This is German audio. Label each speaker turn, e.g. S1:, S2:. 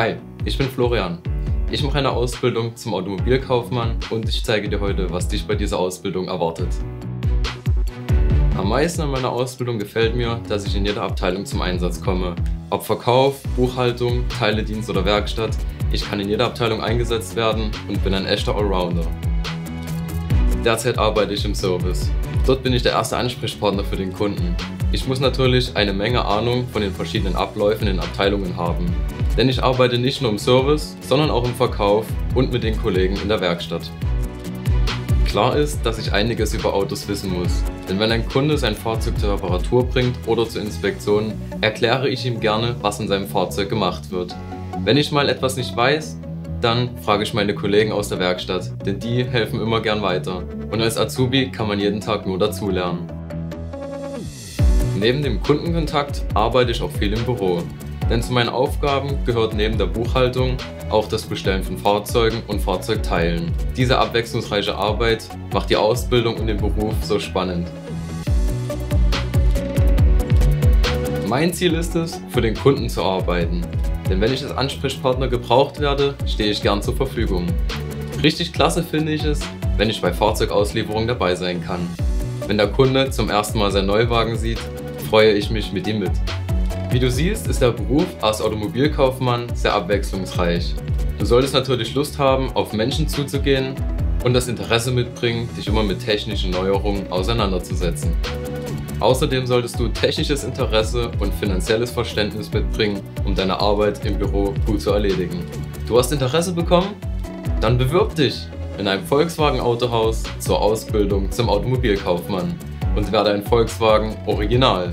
S1: Hi, ich bin Florian. Ich mache eine Ausbildung zum Automobilkaufmann und ich zeige dir heute, was dich bei dieser Ausbildung erwartet. Am meisten an meiner Ausbildung gefällt mir, dass ich in jeder Abteilung zum Einsatz komme. Ob Verkauf, Buchhaltung, Teiledienst oder Werkstatt, ich kann in jeder Abteilung eingesetzt werden und bin ein echter Allrounder. Derzeit arbeite ich im Service. Dort bin ich der erste Ansprechpartner für den Kunden. Ich muss natürlich eine Menge Ahnung von den verschiedenen Abläufen in Abteilungen haben. Denn ich arbeite nicht nur im Service, sondern auch im Verkauf und mit den Kollegen in der Werkstatt. Klar ist, dass ich einiges über Autos wissen muss. Denn wenn ein Kunde sein Fahrzeug zur Reparatur bringt oder zur Inspektion, erkläre ich ihm gerne, was in seinem Fahrzeug gemacht wird. Wenn ich mal etwas nicht weiß, dann frage ich meine Kollegen aus der Werkstatt, denn die helfen immer gern weiter. Und als Azubi kann man jeden Tag nur dazulernen. Neben dem Kundenkontakt arbeite ich auch viel im Büro. Denn zu meinen Aufgaben gehört neben der Buchhaltung auch das Bestellen von Fahrzeugen und Fahrzeugteilen. Diese abwechslungsreiche Arbeit macht die Ausbildung und den Beruf so spannend. Mein Ziel ist es, für den Kunden zu arbeiten. Denn wenn ich als Ansprechpartner gebraucht werde, stehe ich gern zur Verfügung. Richtig klasse finde ich es, wenn ich bei Fahrzeugauslieferung dabei sein kann. Wenn der Kunde zum ersten Mal seinen Neuwagen sieht freue ich mich mit ihm mit. Wie du siehst, ist der Beruf als Automobilkaufmann sehr abwechslungsreich. Du solltest natürlich Lust haben, auf Menschen zuzugehen und das Interesse mitbringen, dich immer mit technischen Neuerungen auseinanderzusetzen. Außerdem solltest du technisches Interesse und finanzielles Verständnis mitbringen, um deine Arbeit im Büro gut zu erledigen. Du hast Interesse bekommen? Dann bewirb dich in einem Volkswagen Autohaus zur Ausbildung zum Automobilkaufmann und werde ein Volkswagen Original.